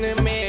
listening, man.